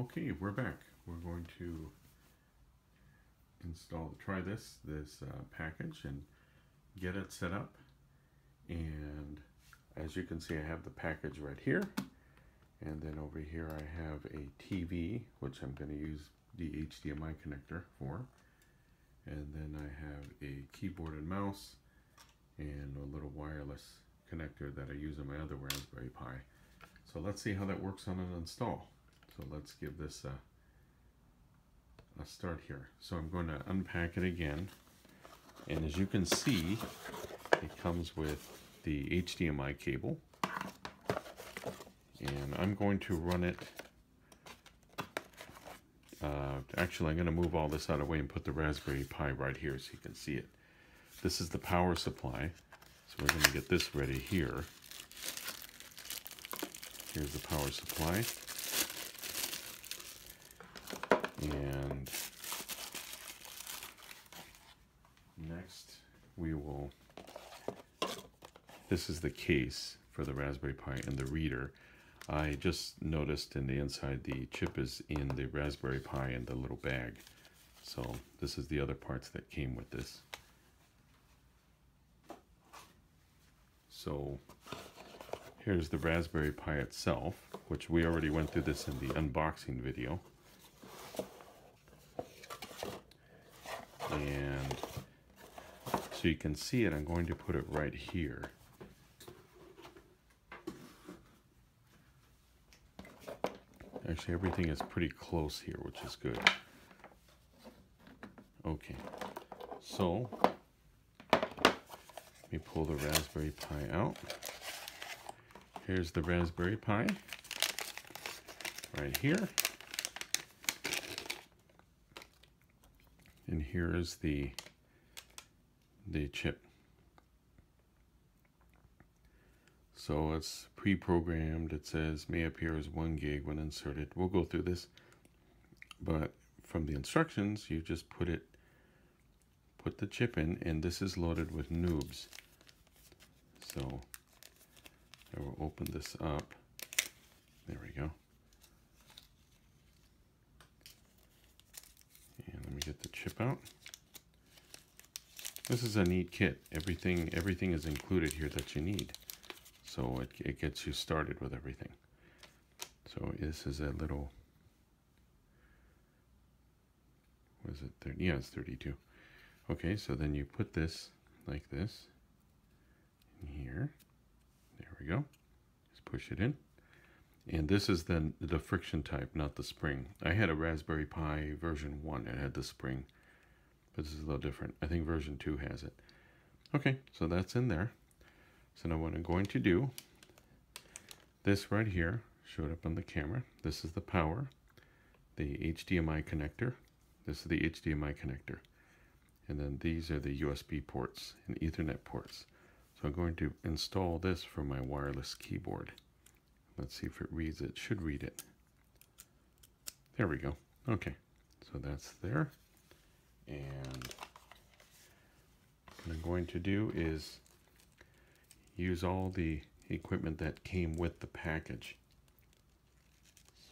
Okay, we're back. We're going to install, try this, this uh, package and get it set up. And as you can see, I have the package right here. And then over here I have a TV, which I'm going to use the HDMI connector for. And then I have a keyboard and mouse and a little wireless connector that I use on my other Raspberry Pi. So let's see how that works on an install. So let's give this a, a start here. So I'm going to unpack it again. And as you can see, it comes with the HDMI cable. And I'm going to run it uh, actually, I'm going to move all this out of the way and put the Raspberry Pi right here so you can see it. This is the power supply. So we're going to get this ready here. Here's the power supply. And next we will, this is the case for the Raspberry Pi and the reader. I just noticed in the inside the chip is in the Raspberry Pi in the little bag. So this is the other parts that came with this. So here's the Raspberry Pi itself, which we already went through this in the unboxing video. And so you can see it, I'm going to put it right here. Actually, everything is pretty close here, which is good. Okay, so let me pull the Raspberry Pi out. Here's the Raspberry Pi right here. Here is the the chip. So it's pre-programmed. It says may appear as one gig when inserted. We'll go through this, but from the instructions, you just put it, put the chip in, and this is loaded with noobs. So I will open this up. There we go. And let me get the chip out. This is a neat kit. Everything everything is included here that you need. So it, it gets you started with everything. So this is a little, was it 30? Yeah, it's 32. Okay, so then you put this like this in here. There we go. Just push it in. And this is then the friction type, not the spring. I had a Raspberry Pi version 1. It had the spring, but this is a little different. I think version 2 has it. Okay, so that's in there. So now what I'm going to do, this right here showed up on the camera. This is the power, the HDMI connector. This is the HDMI connector. And then these are the USB ports and Ethernet ports. So I'm going to install this for my wireless keyboard. Let's see if it reads it. Should read it. There we go. Okay, so that's there. And what I'm going to do is use all the equipment that came with the package.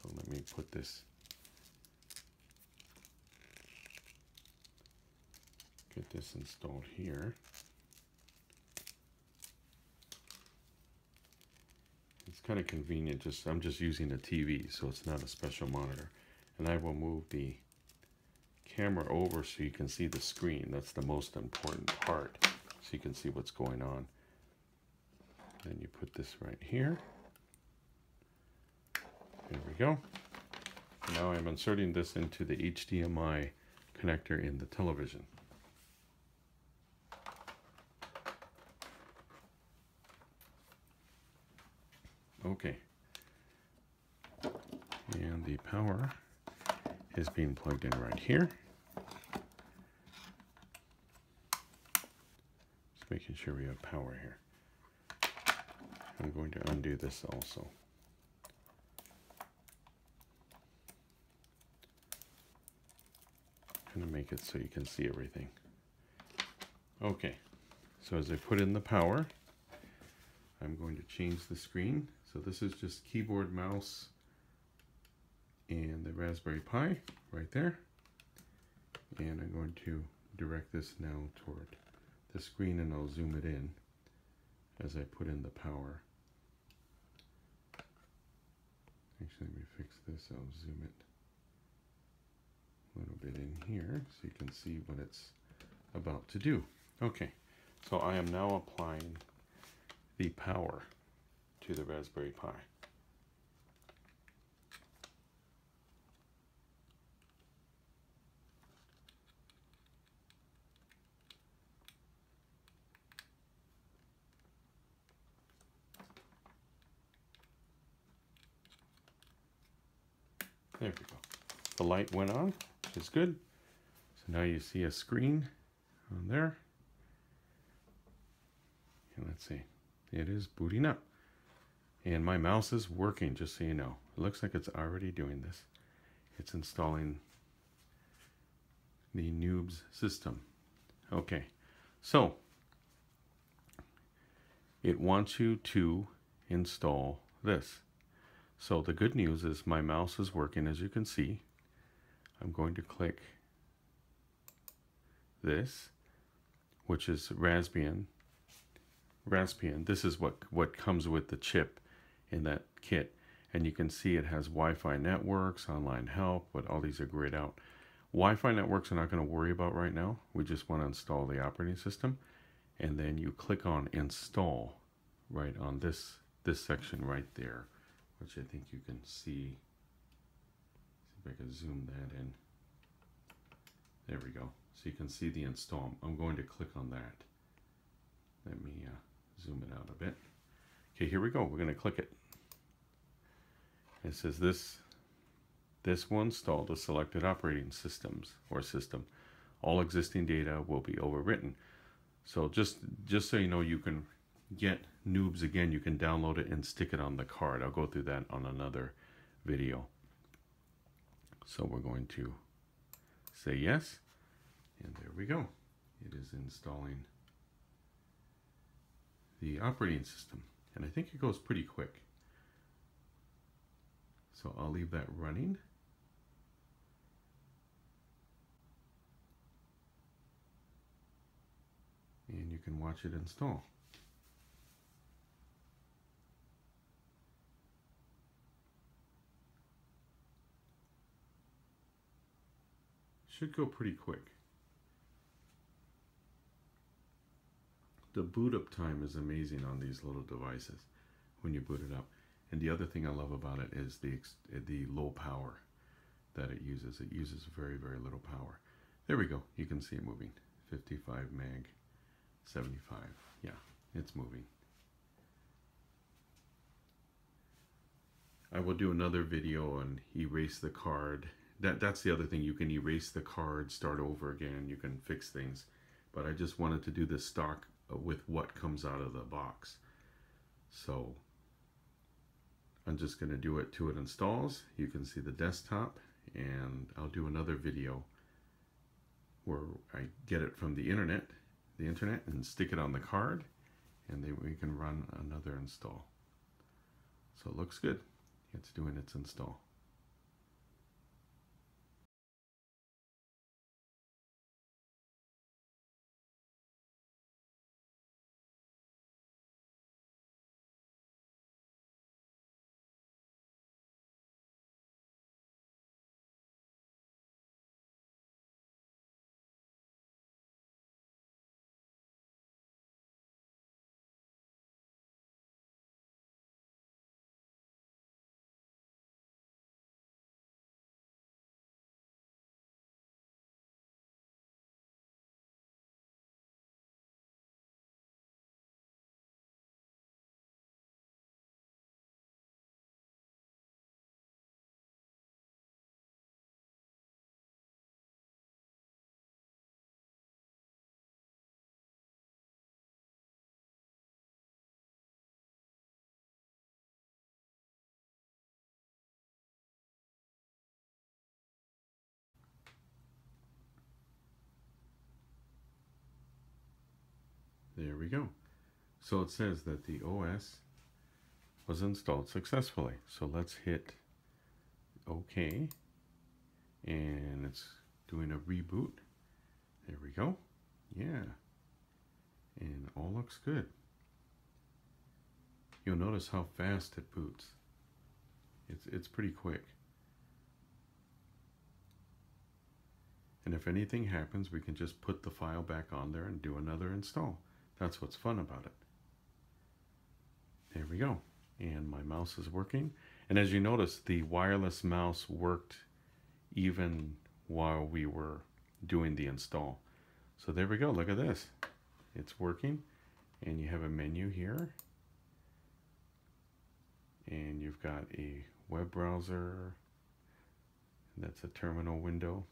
So let me put this, get this installed here. Kind of convenient, just I'm just using a TV, so it's not a special monitor. And I will move the camera over so you can see the screen. That's the most important part, so you can see what's going on. Then you put this right here. There we go. Now I'm inserting this into the HDMI connector in the television. Okay. And the power is being plugged in right here. Just making sure we have power here. I'm going to undo this also. I'm to make it so you can see everything. Okay, so as I put in the power, I'm going to change the screen. So this is just keyboard, mouse, and the Raspberry Pi right there. And I'm going to direct this now toward the screen and I'll zoom it in as I put in the power. Actually, let me fix this. I'll zoom it a little bit in here so you can see what it's about to do. Okay, so I am now applying the power to the Raspberry Pi. There we go. The light went on, which is good. So now you see a screen on there. And let's see. It is booting up. And my mouse is working, just so you know. It looks like it's already doing this. It's installing the Noobs system. Okay, so it wants you to install this. So the good news is my mouse is working as you can see. I'm going to click this, which is Raspbian. Raspbian, this is what, what comes with the chip in that kit. And you can see it has Wi-Fi networks, online help, but all these are grayed out. Wi-Fi networks are not going to worry about right now. We just want to install the operating system. And then you click on install right on this, this section right there which I think you can see. See if I can zoom that in. There we go. So you can see the install. I'm going to click on that. Let me uh, zoom it out a bit. Okay, here we go. We're going to click it. It says this this will install the selected operating systems or system. All existing data will be overwritten. So just just so you know, you can get Noobs again, you can download it and stick it on the card. I'll go through that on another video. So we're going to say yes, and there we go. It is installing the operating system, and I think it goes pretty quick. So I'll leave that running. And you can watch it install. Should go pretty quick. The boot up time is amazing on these little devices when you boot it up. And the other thing I love about it is the the low power that it uses. It uses very, very little power. There we go. You can see it moving. 55 meg, 75. Yeah, it's moving. I will do another video on erase the card that that's the other thing. You can erase the card, start over again. You can fix things. But I just wanted to do this stock with what comes out of the box. So I'm just going to do it to it installs. You can see the desktop and I'll do another video where I get it from the internet, the internet and stick it on the card and then we can run another install. So it looks good. It's doing its install. There we go. So it says that the OS was installed successfully. So let's hit OK. And it's doing a reboot. There we go. Yeah. And all looks good. You'll notice how fast it boots. It's, it's pretty quick. And if anything happens, we can just put the file back on there and do another install. That's what's fun about it. There we go. And my mouse is working. And as you notice, the wireless mouse worked even while we were doing the install. So there we go. Look at this. It's working. And you have a menu here. And you've got a web browser. That's a terminal window.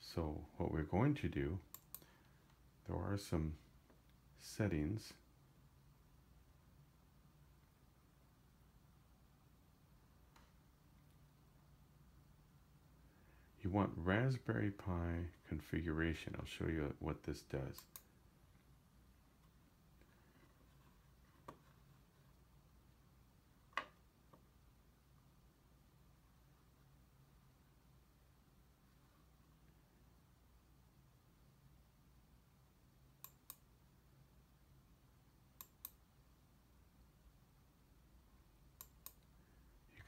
So what we're going to do, there are some settings You want Raspberry Pi configuration. I'll show you what this does.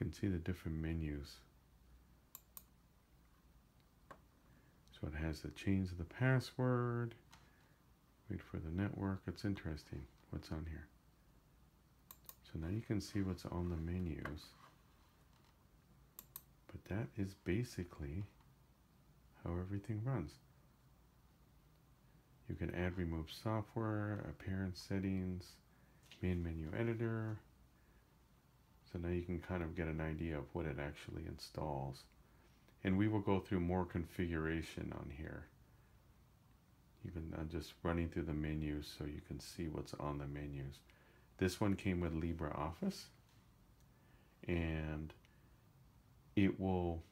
Can see the different menus. So it has the change of the password. Wait for the network. It's interesting what's on here. So now you can see what's on the menus. But that is basically how everything runs. You can add remove software, appearance settings, main menu editor. So now you can kind of get an idea of what it actually installs. And we will go through more configuration on here. Even I'm just running through the menus so you can see what's on the menus. This one came with LibreOffice. And it will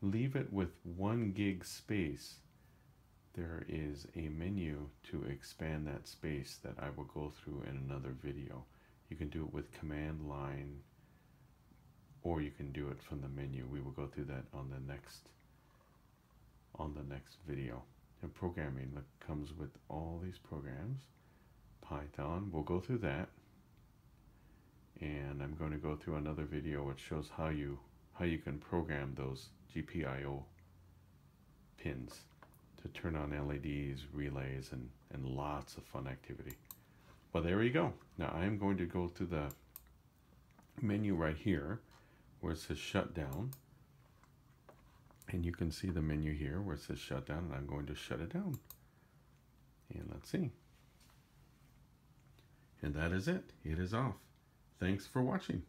leave it with one gig space. There is a menu to expand that space that I will go through in another video. You can do it with command line or you can do it from the menu. We will go through that on the next on the next video. And programming that comes with all these programs. Python, we'll go through that. And I'm going to go through another video which shows how you how you can program those GPIO pins to turn on LEDs, relays, and, and lots of fun activity. Well, there you go. Now I am going to go to the menu right here where it says shut down. And you can see the menu here where it says shut down and I'm going to shut it down. And let's see. And that is it. It is off. Thanks for watching.